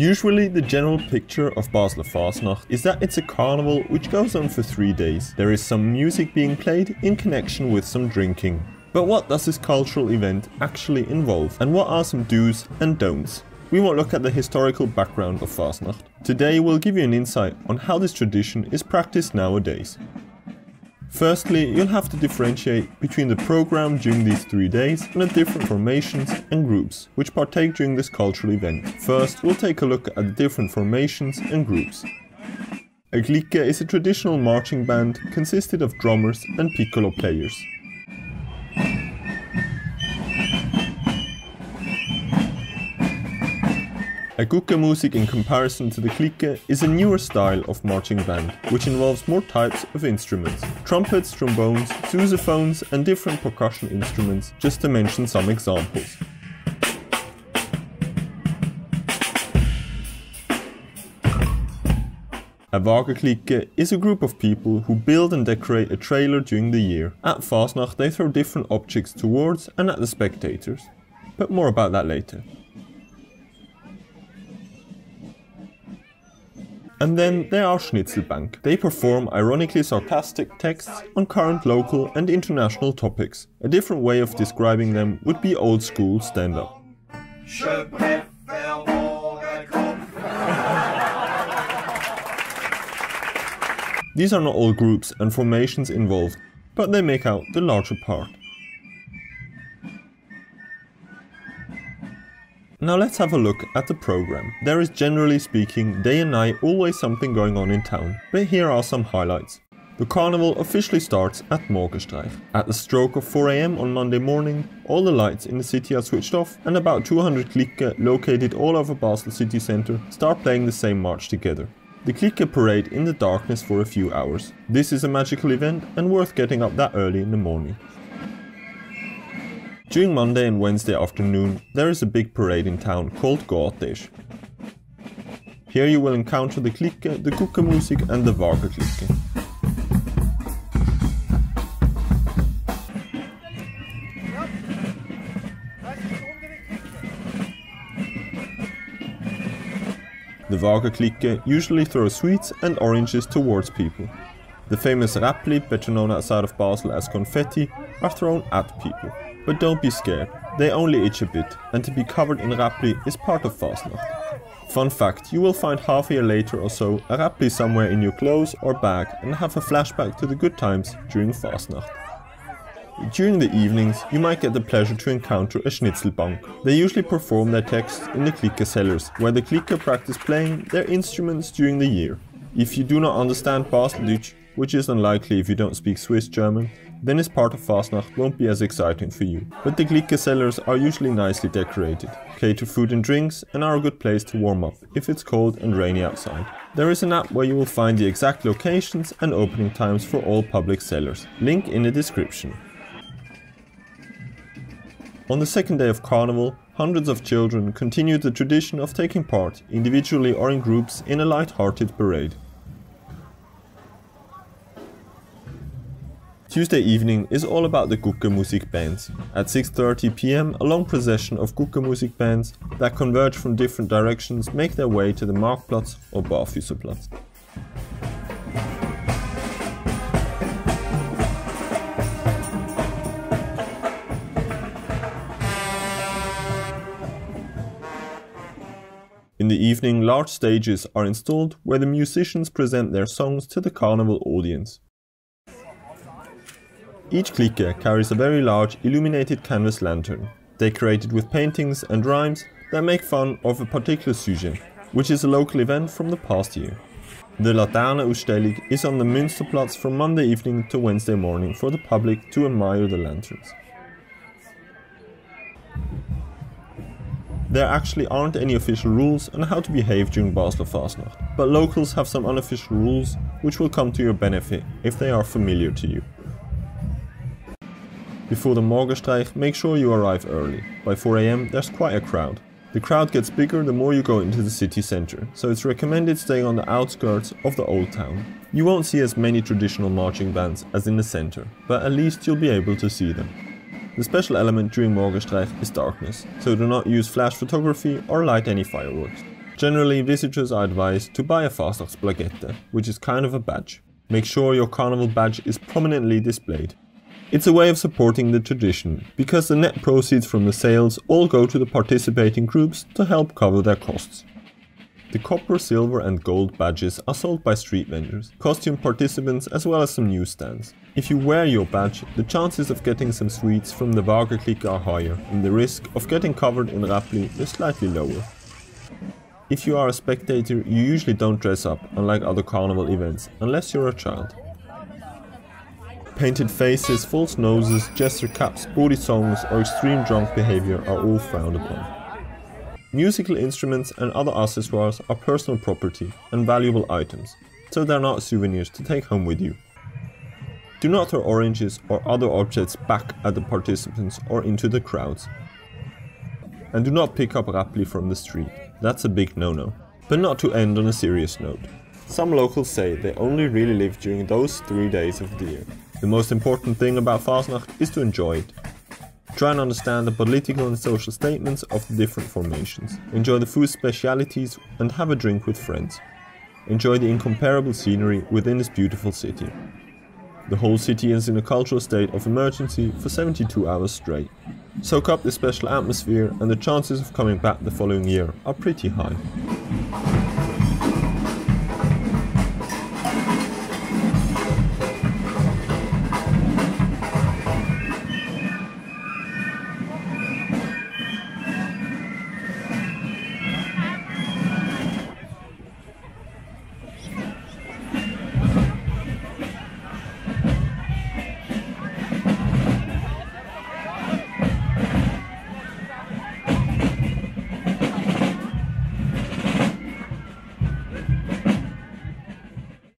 Usually the general picture of Basler Fasnacht is that it's a carnival which goes on for three days. There is some music being played in connection with some drinking. But what does this cultural event actually involve and what are some do's and don'ts? We won't look at the historical background of Fasnacht. Today we'll give you an insight on how this tradition is practiced nowadays. Firstly, you'll have to differentiate between the program during these three days and the different formations and groups which partake during this cultural event. First, we'll take a look at the different formations and groups. A is a traditional marching band consisted of drummers and piccolo players. A Gugge in comparison to the Clique is a newer style of marching band, which involves more types of instruments. Trumpets, trombones, sousaphones and different percussion instruments, just to mention some examples. A Wagenclique is a group of people who build and decorate a trailer during the year. At Fasnacht they throw different objects towards and at the spectators. But more about that later. And then there are Schnitzelbank. They perform ironically sarcastic texts on current local and international topics. A different way of describing them would be old school stand-up. These are not all groups and formations involved, but they make out the larger part. Now let's have a look at the program. There is generally speaking day and night always something going on in town, but here are some highlights. The carnival officially starts at Morgenstreich. At the stroke of 4am on Monday morning, all the lights in the city are switched off and about 200 Clique located all over Basel city centre start playing the same march together. The Clique parade in the darkness for a few hours. This is a magical event and worth getting up that early in the morning. During Monday and Wednesday afternoon, there is a big parade in town called Cortège. Here you will encounter the Clique, the Gugge and the Wagen Clique. The Wagen Clique usually throw sweets and oranges towards people. The famous Rappli, better known outside of Basel as confetti, are thrown at people. But don't be scared, they only itch a bit, and to be covered in Rappli is part of Fasnacht. Fun fact, you will find half a year later or so a Rappli somewhere in your clothes or bag and have a flashback to the good times during Fasnacht. During the evenings, you might get the pleasure to encounter a Schnitzelbank. They usually perform their texts in the Clique cellars, where the Clique practice playing their instruments during the year. If you do not understand Baseldeutsch, which is unlikely if you don't speak Swiss German, then this part of Fasnacht won't be as exciting for you. But the Clique cellars are usually nicely decorated, cater food and drinks, and are a good place to warm up if it's cold and rainy outside. There is an app where you will find the exact locations and opening times for all public cellars. Link in the description. On the second day of Carnival, hundreds of children continued the tradition of taking part, individually or in groups, in a light-hearted parade. Tuesday evening is all about the Gugge bands. At 6.30 pm a long procession of Gugge bands that converge from different directions make their way to the Marktplatz or Barfüsserplatz. In the evening, large stages are installed where the musicians present their songs to the carnival audience. Each clique carries a very large illuminated canvas lantern, decorated with paintings and rhymes that make fun of a particular sujet, which is a local event from the past year. The Laterne-Ausstellung is on the Münsterplatz from Monday evening to Wednesday morning for the public to admire the lanterns. There actually aren't any official rules on how to behave during Basler Fasnacht, but locals have some unofficial rules which will come to your benefit if they are familiar to you. Before the Morgenstreich, make sure you arrive early. By 4am there's quite a crowd. The crowd gets bigger the more you go into the city centre, so it's recommended staying on the outskirts of the old town. You won't see as many traditional marching bands as in the centre, but at least you'll be able to see them. The special element during Morgenstreich is darkness, so do not use flash photography or light any fireworks. Generally, visitors are advised to buy a Fasnachtsplakette, which is kind of a badge. Make sure your carnival badge is prominently displayed. It's a way of supporting the tradition, because the net proceeds from the sales all go to the participating groups to help cover their costs. The copper, silver and gold badges are sold by street vendors, costume participants as well as some newsstands. If you wear your badge, the chances of getting some sweets from the Wagenclique are higher and the risk of getting covered in Rappli is slightly lower. If you are a spectator, you usually don't dress up, unlike other carnival events, unless you're a child. Painted faces, false noses, jester caps, bawdy songs or extreme drunk behavior are all frowned upon. Musical instruments and other accessoires are personal property and valuable items, so they're not souvenirs to take home with you. Do not throw oranges or other objects back at the participants or into the crowds. And do not pick up Rappli from the street, that's a big no-no. But not to end on a serious note. Some locals say they only really live during those three days of the year. The most important thing about Fasnacht is to enjoy it, Try and understand the political and social statements of the different formations. Enjoy the food specialities and have a drink with friends. Enjoy the incomparable scenery within this beautiful city. The whole city is in a cultural state of emergency for 72 hours straight. Soak up the special atmosphere and the chances of coming back the following year are pretty high.